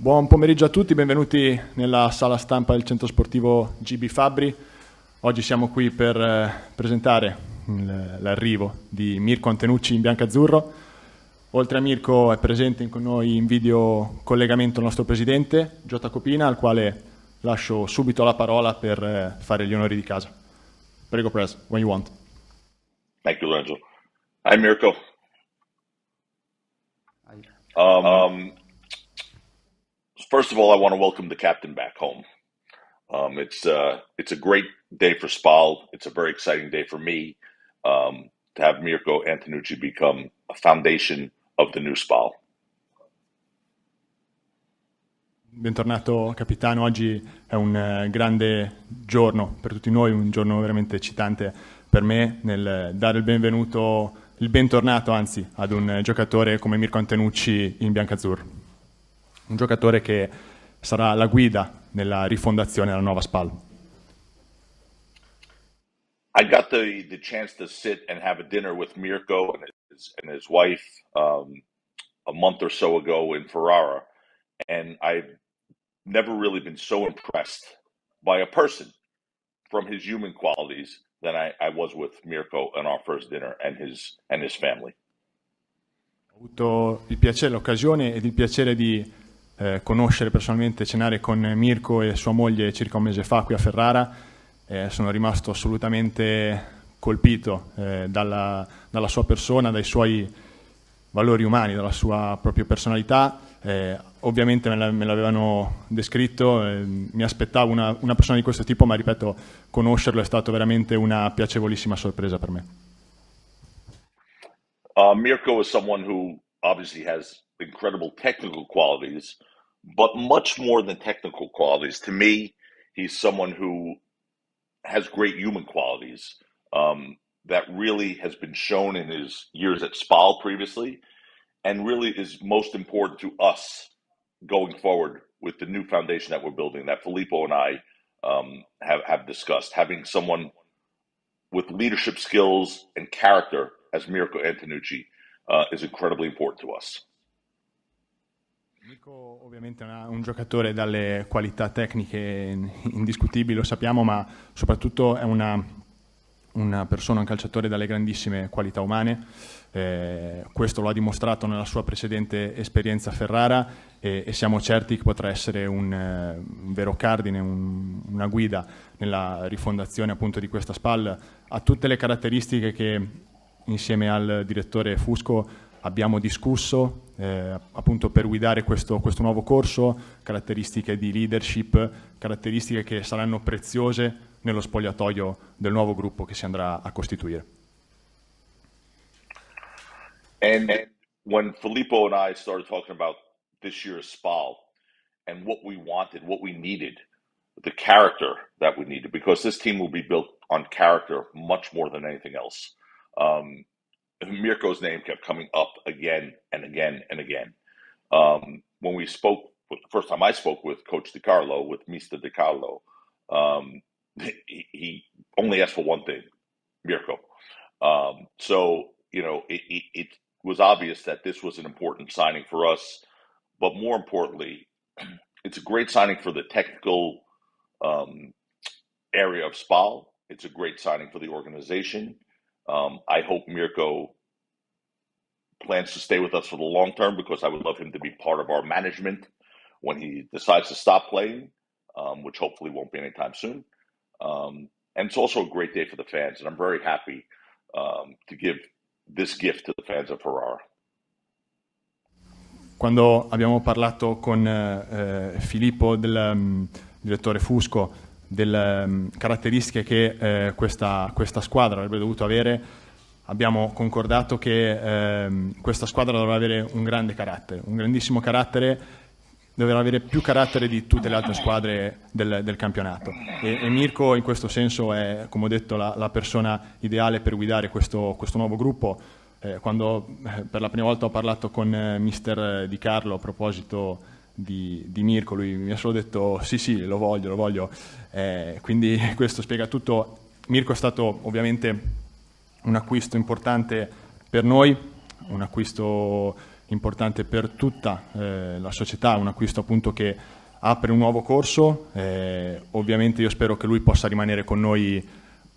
Buon pomeriggio a tutti, benvenuti nella sala stampa del centro sportivo GB Fabri. Oggi siamo qui per eh, presentare l'arrivo di Mirko Antenucci in biancazzurro. Oltre a Mirko è presente con noi in video collegamento il nostro presidente Giota Copina, al quale lascio subito la parola per eh, fare gli onori di casa. Prego, Press, when you want. Thank you, Lorenzo. Hi, Mirko. Um, um, first of all, I want to welcome the captain back home. Um, it's uh, it's a great day for Spal. It's a very exciting day for me um, to have Mirko Antonucci become a foundation of the new Spal. Bentornato capitano, oggi è un uh, grande giorno per tutti noi, un giorno veramente eccitante per me nel dare il benvenuto, il bentornato anzi, ad un giocatore come Mirko Antenucci in biancazzurro un giocatore che sarà la guida nella rifondazione della nuova SPAL. I got the, the chance to sit and have a dinner with Mirko and his, and his wife um, a month or so ago in Ferrara, and I've never really been so impressed by a person from his human qualities than I, I was with Mirko on our first dinner and his, and his family. Ho avuto il piacere, l'occasione ed il piacere di eh, conoscere personalmente, cenare con Mirko e sua moglie circa un mese fa qui a Ferrara. Eh, sono rimasto assolutamente colpito eh, dalla, dalla, sua persona, dai suoi valori umani, dalla sua propria personalità. Eh, ovviamente me, l'avevano descritto, eh, mi aspettavo una, una persona di questo tipo, ma ripeto, conoscerlo è stato veramente una piacevolissima sorpresa per me. Uh, Mirko is someone who obviously has incredible technical qualities, but much more than technical qualities. To me, he's someone who has great human qualities um, that really has been shown in his years at Spal previously, and really is most important to us going forward with the new foundation that we're building that Filippo and I um, have, have discussed. Having someone with leadership skills and character as Mirko Antonucci uh, is incredibly important to us. Nico ovviamente è un giocatore dalle qualità tecniche indiscutibili, lo sappiamo, ma soprattutto è una, una persona, un calciatore dalle grandissime qualità umane. Eh, questo lo ha dimostrato nella sua precedente esperienza a Ferrara e, e siamo certi che potrà essere un, un vero cardine, un, una guida nella rifondazione appunto di questa SPAL. Ha tutte le caratteristiche che insieme al direttore Fusco abbiamo discusso eh, appunto per guidare questo, questo, nuovo corso, caratteristiche di leadership, caratteristiche che saranno preziose nello spogliatoio del nuovo gruppo che si andrà a costituire. And when Filippo and I started talking about this year's SPAL and what we wanted, what we needed, the character that we needed, because this team will be built on character much more than anything else. Um, Mirko's name kept coming up again and again and again. Um, when we spoke, the first time I spoke with Coach DiCarlo, with Mr. DiCarlo, um, he, he, only asked for one thing, Mirko. Um, so, you know, it, it, it, was obvious that this was an important signing for us, but more importantly, it's a great signing for the technical um, area of SPAL. It's a great signing for the organization. Um, I hope Mirko plans to stay with us for the long term because I would love him to be part of our management when he decides to stop playing, um, which hopefully won't be anytime soon. Um, and it's also a great day for the fans, and I'm very happy um, to give this gift to the fans of Ferrara. Quando abbiamo parlato con eh, Filippo, del um, direttore Fusco, delle um, caratteristiche che eh, questa, questa squadra avrebbe dovuto avere, abbiamo concordato che ehm, questa squadra dovrà avere un grande carattere, un grandissimo carattere, dovrà avere più carattere di tutte le altre squadre del, del campionato. E, e, Mirko in questo senso è, come ho detto, la, la persona ideale per guidare questo, questo nuovo gruppo. Eh, quando eh, per la prima volta ho parlato con eh, mister Di Carlo a proposito di, di, Mirko, lui mi ha solo detto sì sì, lo voglio, lo voglio. Eh, quindi questo spiega tutto. Mirko è stato ovviamente un acquisto importante per noi, un acquisto importante per tutta eh, la società, un acquisto appunto che apre un nuovo corso, eh, ovviamente io spero che lui possa rimanere con noi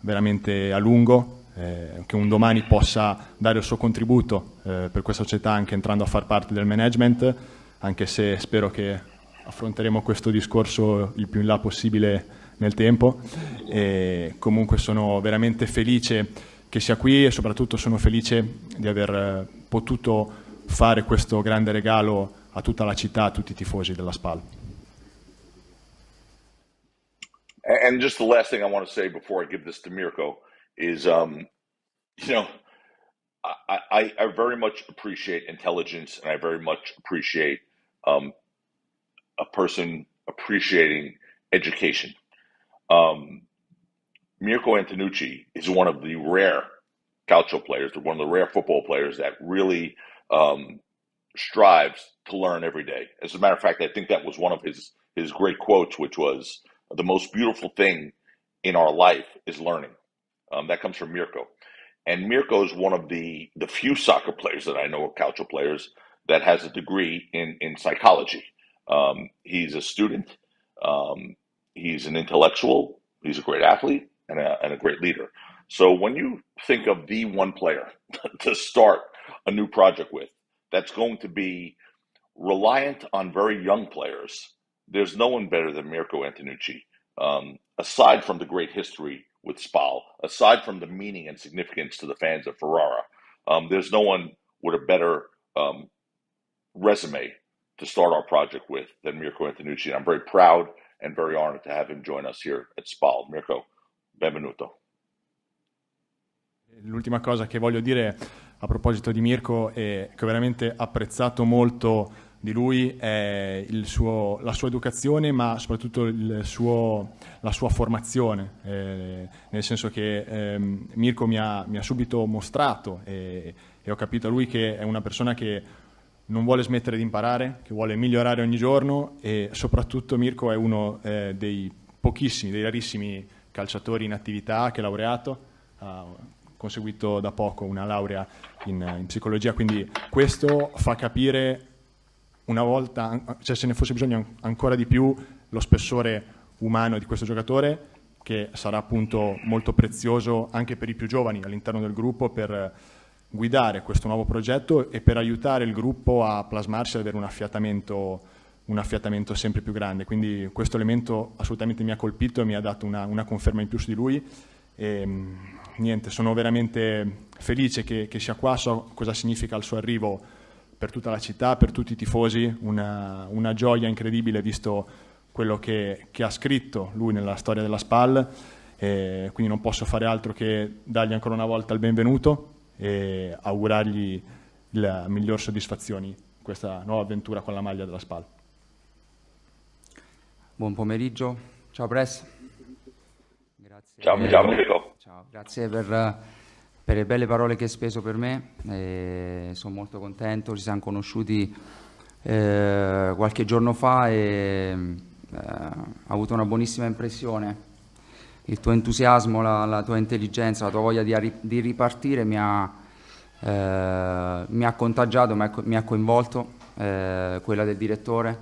veramente a lungo, eh, che un domani possa dare il suo contributo eh, per questa società anche entrando a far parte del management, anche se spero che affronteremo questo discorso il più in là possibile nel tempo. E comunque sono veramente felice che sia qui e soprattutto sono felice di aver eh, potuto fare questo grande regalo a tutta la città, a tutti i tifosi della SPAL. And just the last thing I want to say before I give this to Mirko is, um, you know, I, I, I, very much appreciate intelligence and I very much appreciate um, a person appreciating education. Um, Mirko Antonucci is one of the rare calcio players, one of the rare football players that really um, strives to learn every day. As a matter of fact, I think that was one of his his great quotes, which was the most beautiful thing in our life is learning. Um, that comes from Mirko. And Mirko is one of the, the few soccer players that I know of calcio players that has a degree in, in psychology. Um, he's a student. Um, he's an intellectual. He's a great athlete and a, and a great leader. So when you think of the one player to start a new project with, that's going to be reliant on very young players, there's no one better than Mirko Antonucci. Um, aside from the great history with Spal, aside from the meaning and significance to the fans of Ferrara, um, there's no one with a better um, resume to start our project with than Mirko Antonucci. And I'm very proud and very honored to have him join us here at Spal. Mirko, benvenuto. L'ultima cosa che voglio dire a proposito di Mirko e che ho veramente apprezzato molto di lui è suo, la sua educazione, ma soprattutto suo, la sua formazione, eh, nel senso che eh, Mirko mi ha, mi ha, subito mostrato e, e, ho capito a lui che è una persona che non vuole smettere di imparare, che vuole migliorare ogni giorno e soprattutto Mirko è uno eh, dei pochissimi, dei rarissimi calciatori in attività che è laureato, ha conseguito da poco una laurea in, in psicologia, quindi questo fa capire una volta, cioè se ne fosse bisogno ancora di più, lo spessore umano di questo giocatore che sarà appunto molto prezioso anche per i più giovani all'interno del gruppo per guidare questo nuovo progetto e per aiutare il gruppo a plasmarsi ad avere un affiatamento, un affiatamento sempre più grande. Quindi questo elemento assolutamente mi ha colpito e mi ha dato una, una conferma in più su di lui. E, niente, sono veramente felice che, che sia qua, so cosa significa il suo arrivo per tutta la città, per tutti i tifosi, una, una gioia incredibile visto quello che, che, ha scritto lui nella storia della SPAL, e quindi non posso fare altro che dargli ancora una volta il benvenuto e augurargli le migliori soddisfazioni in questa nuova avventura con la maglia della SPAL. Buon pomeriggio, ciao Press. Grazie. Ciao, ciao. Ciao, grazie per per le belle parole che hai speso per me, eh, sono molto contento, ci siamo conosciuti eh, qualche giorno fa e eh, ho avuto una buonissima impressione. Il tuo entusiasmo, la, la tua intelligenza, la tua voglia di, di ripartire mi ha, eh, mi ha, contagiato, mi ha, mi ha coinvolto, eh, quella del direttore,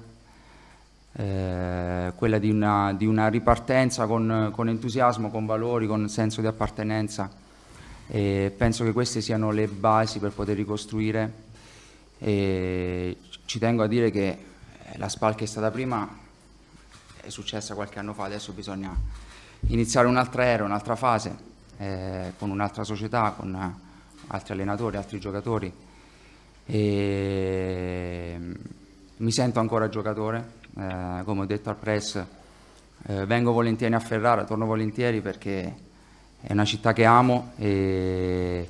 eh, quella di una, di una ripartenza con, con entusiasmo, con valori, con senso di appartenenza e penso che queste siano le basi per poter ricostruire. E ci tengo a dire che la SPAL che è stata prima è successa qualche anno fa, adesso bisogna iniziare un'altra era, un'altra fase, eh, con un'altra società, con altri allenatori, altri giocatori. E mi sento ancora giocatore, eh, come ho detto al press, eh, vengo volentieri a Ferrara, torno volentieri perché è una città che amo, e...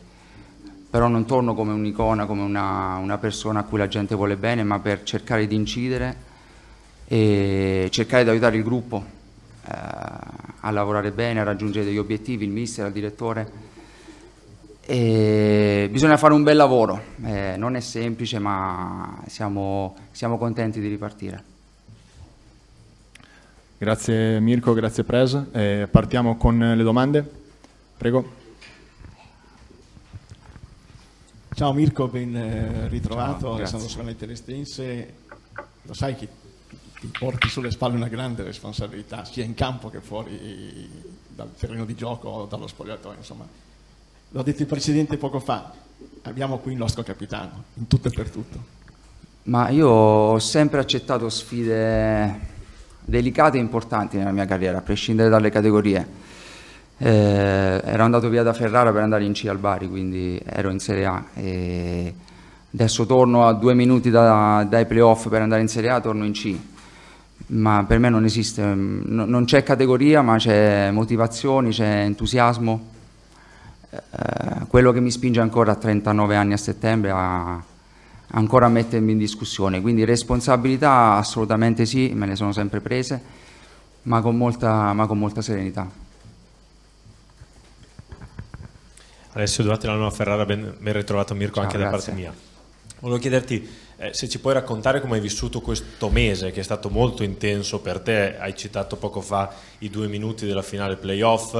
però non torno come un'icona, come una, una, persona a cui la gente vuole bene, ma per cercare di incidere e cercare di aiutare il gruppo eh, a lavorare bene, a raggiungere degli obiettivi, il mister, il direttore. E bisogna fare un bel lavoro, eh, non è semplice ma siamo, siamo contenti di ripartire. Grazie Mirko, grazie Pres. Eh, partiamo con le domande. Prego. Ciao Mirko, ben eh, ritrovato, Ciao, Alessandro Svanette Lestense. Lo sai che ti porti sulle spalle una grande responsabilità, sia in campo che fuori dal terreno di gioco o dallo spogliatoio. Insomma, l'ho detto il Presidente poco fa, abbiamo qui il nostro capitano, in tutto e per tutto. Ma io ho sempre accettato sfide delicate e importanti nella mia carriera, a prescindere dalle categorie eh, ero andato via da Ferrara per andare in C al Bari, quindi ero in Serie A. E adesso torno a due minuti da, dai playoff per andare in Serie A, torno in C. Ma per me non esiste, no, non c'è categoria, ma c'è motivazione, c'è entusiasmo. Eh, quello che mi spinge ancora a 39 anni a settembre a ancora a mettermi in discussione. Quindi responsabilità assolutamente sì, me ne sono sempre prese, ma con molta, ma con molta serenità. Alessio Duarte, la nuova Ferrara, ben, ben ritrovato Mirko Ciao, anche grazie. da parte mia. Volevo chiederti eh, se ci puoi raccontare come hai vissuto questo mese che è stato molto intenso per te, hai citato poco fa i due minuti della finale playoff,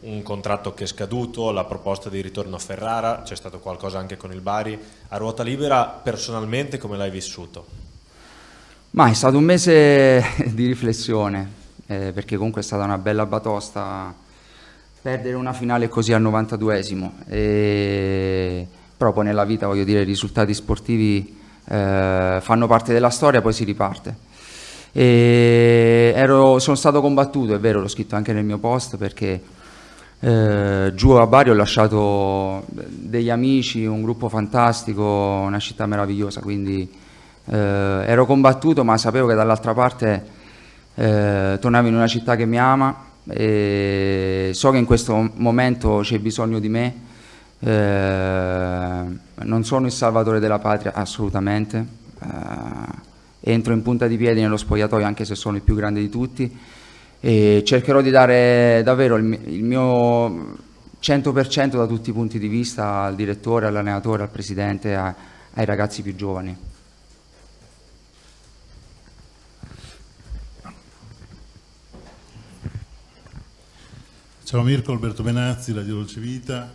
un contratto che è scaduto, la proposta di ritorno a Ferrara, c'è stato qualcosa anche con il Bari, a ruota libera personalmente come l'hai vissuto? Ma è stato un mese di riflessione, eh, perché comunque è stata una bella batosta perdere una finale così al 92esimo, e... però nella vita voglio dire i risultati sportivi eh, fanno parte della storia, poi si riparte. Ero, sono stato combattuto, è vero, l'ho scritto anche nel mio post perché eh, giù a Bari ho lasciato degli amici, un gruppo fantastico, una città meravigliosa, quindi eh, ero combattuto ma sapevo che dall'altra parte eh, tornavo in una città che mi ama e so che in questo momento c'è bisogno di me, eh, non sono il salvatore della patria assolutamente, eh, entro in punta di piedi nello spogliatoio anche se sono il più grande di tutti. E cercherò di dare davvero il, mio 100% da tutti i punti di vista al direttore, all'allenatore, al presidente, ai ragazzi più giovani. Ciao Mirko, Alberto Benazzi, Radio Dolce Vita.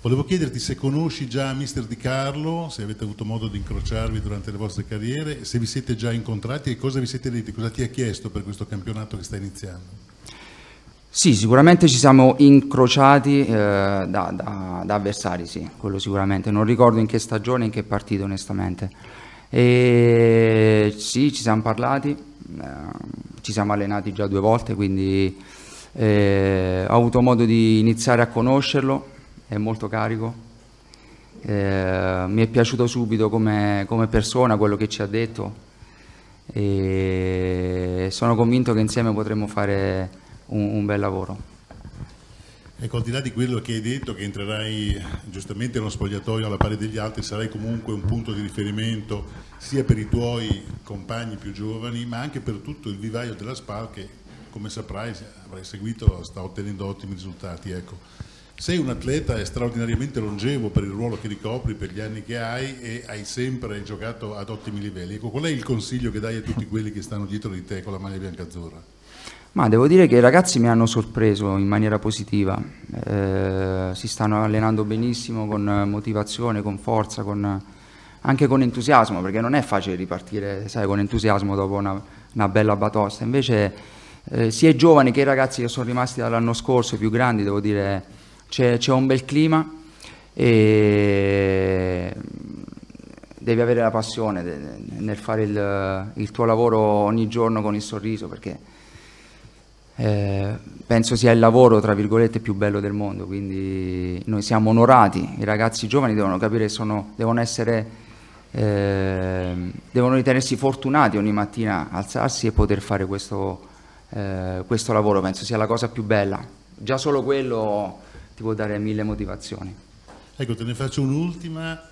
Volevo chiederti se conosci già Mister Di Carlo, se avete avuto modo di incrociarvi durante le vostre carriere, se vi siete già incontrati e cosa vi siete detti, cosa ti ha chiesto per questo campionato che sta iniziando? Sì, sicuramente ci siamo incrociati eh, da, da, da, avversari, sì, quello sicuramente. Non ricordo in che stagione, in che partito onestamente. E sì, ci siamo parlati, eh, ci siamo allenati già due volte, quindi eh, ho avuto modo di iniziare a conoscerlo, è molto carico, eh, mi è piaciuto subito come, come, persona quello che ci ha detto e sono convinto che insieme potremo fare un, un bel lavoro. Ecco, al di là di quello che hai detto, che entrerai giustamente nello spogliatoio alla pari degli altri, sarai comunque un punto di riferimento sia per i tuoi compagni più giovani, ma anche per tutto il vivaio della SPAL che come saprai, avrai seguito, sta ottenendo ottimi risultati. Ecco. Sei un atleta straordinariamente longevo per il ruolo che ricopri, per gli anni che hai e hai sempre giocato ad ottimi livelli. Ecco, qual è il consiglio che dai a tutti quelli che stanno dietro di te con la maglia bianca-azzurra? Ma devo dire che i ragazzi mi hanno sorpreso in maniera positiva, eh, si stanno allenando benissimo con motivazione, con forza, con, anche con entusiasmo, perché non è facile ripartire sai, con entusiasmo dopo una, una bella batosta, invece eh, sia i giovani che i ragazzi che sono rimasti dall'anno scorso, i più grandi, devo dire, c'è, c'è un bel clima e devi avere la passione nel fare il, il, tuo lavoro ogni giorno con il sorriso perché eh, penso sia il lavoro tra virgolette più bello del mondo quindi noi siamo onorati i ragazzi giovani devono capire sono, devono essere eh, devono ritenersi fortunati ogni mattina alzarsi e poter fare questo eh, questo lavoro penso sia la cosa più bella. Già solo quello ti può dare mille motivazioni. Ecco, te ne faccio un'ultima.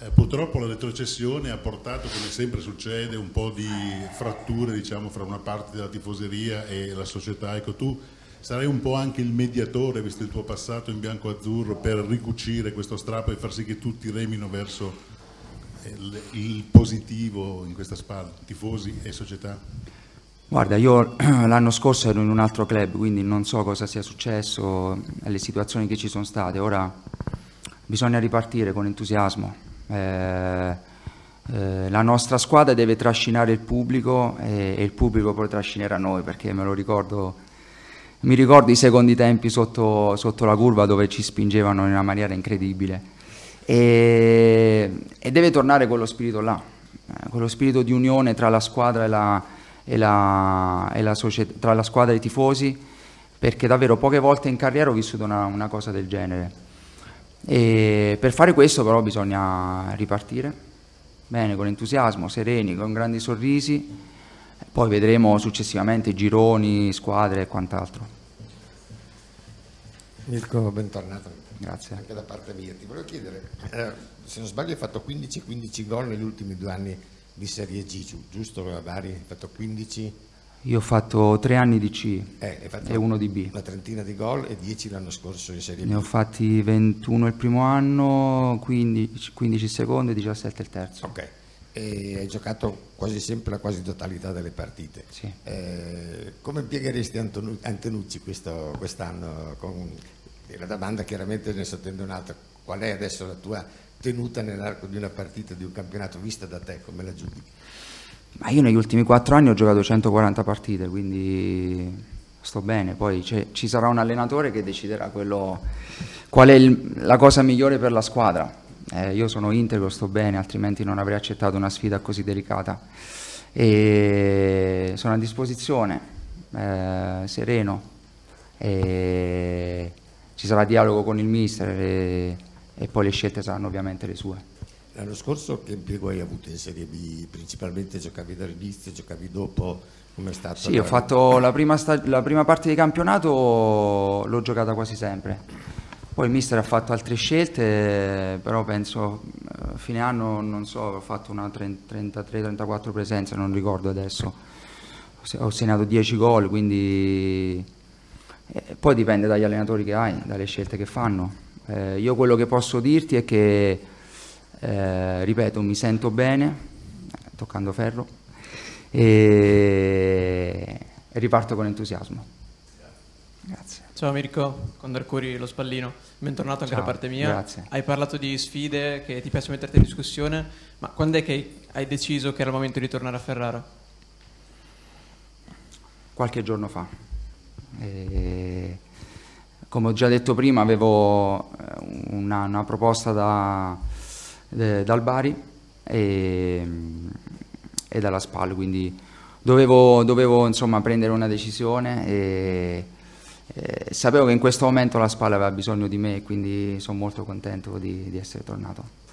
Eh, purtroppo la retrocessione ha portato, come sempre succede, un po' di fratture diciamo, fra una parte della tifoseria e la società. Ecco, tu sarai un po' anche il mediatore, visto il tuo passato in bianco-azzurro, per ricucire questo strappo e far sì che tutti remino verso eh, il, il positivo in questa spalla, tifosi e società. Guarda, io l'anno scorso ero in un altro club, quindi non so cosa sia successo, le situazioni che ci sono state. Ora bisogna ripartire con entusiasmo. Eh, eh, la nostra squadra deve trascinare il pubblico e, e, il pubblico poi trascinerà noi perché me lo ricordo, mi ricordo i secondi tempi sotto, sotto la curva dove ci spingevano in una maniera incredibile e, e deve tornare quello spirito là, eh, quello spirito di unione tra la squadra e la, e la, e la società, tra la squadra e i tifosi perché davvero poche volte in carriera ho vissuto una, una cosa del genere. E per fare questo però bisogna ripartire bene, con entusiasmo, sereni, con grandi sorrisi, poi vedremo successivamente gironi, squadre e quant'altro. Mirko, bentornato. Grazie. Anche da parte mia. Ti volevo chiedere, eh, se non sbaglio hai fatto 15-15 gol negli ultimi due anni di Serie G, giusto? Bari, hai fatto 15 io ho fatto tre anni di C eh, e uno di B. Una trentina di gol e 10 l'anno scorso in Serie B. Ne ho fatti 21 il primo anno, 15, 15 il secondo e 17 il terzo. Ok, e hai giocato quasi sempre la quasi totalità delle partite. Sì. Eh, come impiegheresti Antonu- Antenucci questo, quest'anno? Con, la domanda chiaramente ne sottende un'altra. Qual è adesso la tua tenuta nell'arco di una partita, di un campionato, vista da te, come la giudichi? Ma io negli ultimi quattro anni ho giocato 140 partite, quindi sto bene. Poi ci sarà un allenatore che deciderà quello, qual è il, la cosa migliore per la squadra. Eh, io sono integro, sto bene, altrimenti non avrei accettato una sfida così delicata. E sono a disposizione, eh, sereno. Ci sarà dialogo con il mister e, e poi le scelte saranno ovviamente le sue. L'anno scorso che impiego hai avuto in Serie B? Principalmente giocavi dall'inizio, giocavi dopo? Come è stato? Sì, ho fatto la prima, la prima parte di campionato, l'ho giocata quasi sempre. Poi il mister ha fatto altre scelte, però penso a eh, fine anno, non so, ho fatto una 33-34 presenze, non ricordo adesso. Ho segnato 10 gol, quindi eh, poi dipende dagli allenatori che hai, dalle scelte che fanno. Eh, io quello che posso dirti è che eh, ripeto, mi sento bene, toccando ferro, e, riparto con entusiasmo. Grazie. Ciao Mirko, Condor Curi, lo spallino, bentornato anche Ciao, da parte mia. Grazie. Hai parlato di sfide che ti piace metterti in discussione, ma quando è che hai deciso che era il momento di tornare a Ferrara? Qualche giorno fa. E, come ho già detto prima, avevo eh, una, una proposta da, eh, dal Bari e, e, dalla SPAL, quindi dovevo, dovevo insomma, prendere una decisione e, e, sapevo che in questo momento la SPAL aveva bisogno di me, quindi sono molto contento di, di essere tornato.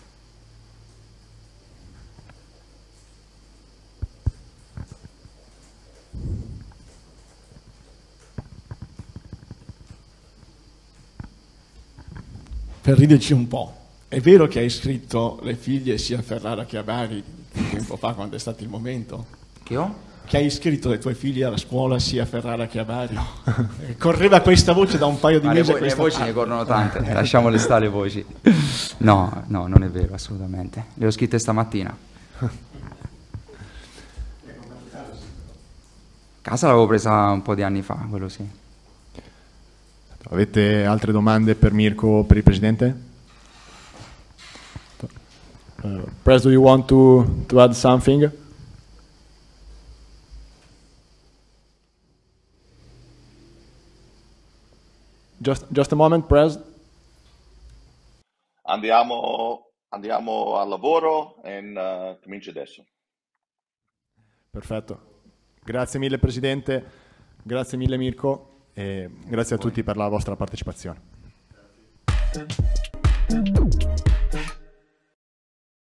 Per riderci un po'. È vero che hai scritto le figlie sia a Ferrara che a Bari tempo fa quando è stato il momento? Che ho? Che hai scritto le tue figlie alla scuola sia a Ferrara che a Bari? No. Correva questa voce da un paio di Ma mesi. Le, vo- le voci parte. ne corrono tante, lasciamole stare le voci. No, no, non è vero, assolutamente. Le ho scritte stamattina. Casa l'avevo presa un po' di anni fa, quello sì. Avete altre domande per Mirko, per il Presidente? Uh, Press, do you want to, to add something? Just, just a moment, Press. Andiamo, andiamo al lavoro e uh, comincia adesso. Perfetto. Grazie mille Presidente, grazie mille Mirko e grazie a tutti per la vostra partecipazione.